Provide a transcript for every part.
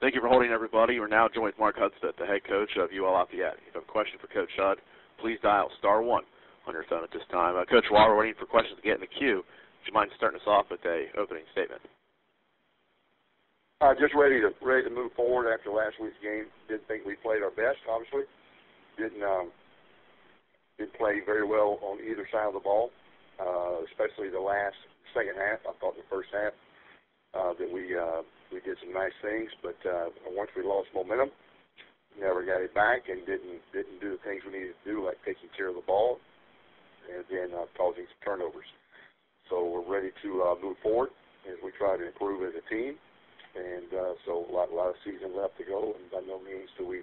Thank you for holding, everybody. We're now joined with Mark Hudspeth, the head coach of UL Lafayette. If you have a question for Coach Hud, please dial star one on your phone at this time. Uh, Coach, while we're waiting for questions to get in the queue, would you mind starting us off with a opening statement? Uh, just ready to ready to move forward after last week's game. Didn't think we played our best, obviously. Didn't um, didn't play very well on either side of the ball, uh, especially the last second half. I thought the first half uh, that we uh, we did some nice things, but uh, once we lost momentum, never got it back and didn't didn't do the things we needed to do, like taking care of the ball and then uh, causing some turnovers. So we're ready to uh, move forward as we try to improve as a team. And uh, so a lot, a lot of season left to go, and by no means do we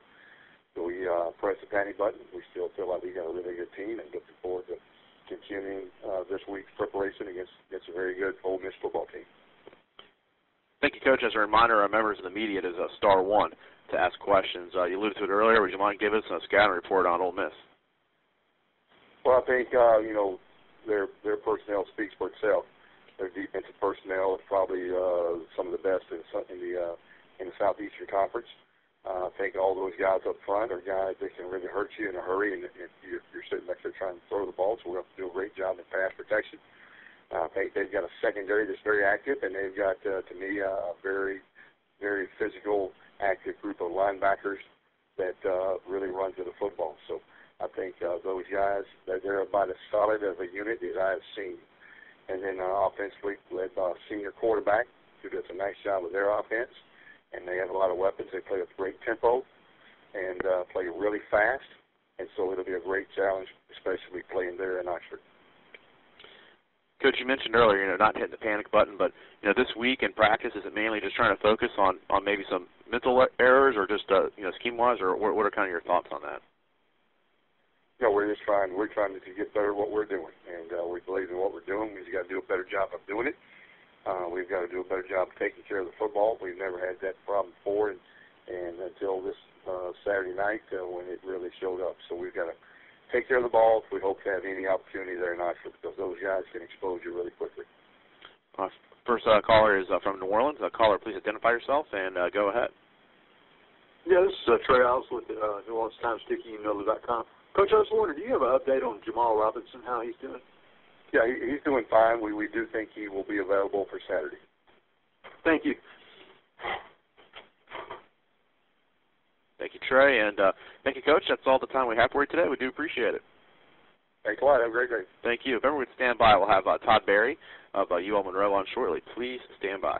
do we uh, press the panic button. We still feel like we got a really good team, and looking forward to continuing uh, this week's preparation against against a very good Ole Miss football team. Thank you, Coach. As a reminder, our members of the media, it is a star one to ask questions. Uh, you alluded to it earlier. Would you mind giving us a scouting report on Ole Miss? Well, I think uh, you know their their personnel speaks for itself. Their defensive personnel is probably uh, some of the best in, in the uh, in the Southeastern Conference. Uh, I think all those guys up front are guys that can really hurt you in a hurry, and, and you're, you're sitting back there trying to throw the ball. So we have to do a great job in pass protection. Uh, I think they've got a secondary that's very active, and they've got, uh, to me, uh, a very, very physical, active group of linebackers that uh, really run to the football. So I think uh, those guys, they're, they're about as solid of a unit as I have seen. And then uh, offensively, led by a senior quarterback who does a nice job with their offense. And they have a lot of weapons. They play with great tempo and uh, play really fast. And so it'll be a great challenge, especially playing there in Oxford. Coach, you mentioned earlier, you know, not hitting the panic button, but you know, this week in practice, is it mainly just trying to focus on on maybe some mental errors, or just uh, you know, scheme wise, or what, what are kind of your thoughts on that? Know, we're just trying we're trying to get better at what we're doing, and uh, we believe in what we're doing. We've got to do a better job of doing it. Uh, we've got to do a better job of taking care of the football. We've never had that problem before, and and until this uh, Saturday night uh, when it really showed up. So we've got to take care of the ball if we hope to have any opportunity there in Oxford because those guys can expose you really quickly. Uh, first uh, caller is uh, from New Orleans. Uh, caller, please identify yourself and uh, go ahead. Yeah, this is uh, Trey Iles with uh, New Orleans Times, StickYouKnow.com. Coach, I was wondering, do you have an update on Jamal Robinson, how he's doing? Yeah, he, he's doing fine. We we do think he will be available for Saturday. Thank you. Thank you, Trey, and uh, thank you, Coach. That's all the time we have for you today. We do appreciate it. Thanks a lot. Have a great day. Thank you. If everyone would stand by, we'll have uh, Todd Berry of uh, UL Monroe on shortly. Please stand by.